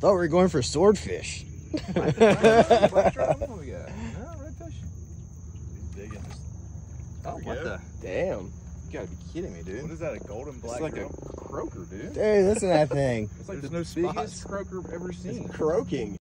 Thought we were going for swordfish. Oh, what go. the? Damn. You gotta be kidding me, dude. what is that? A golden black it's like a croaker, dude. Dude, listen to that thing. It's like There's the no spots. croaker I've ever seen. Croaking.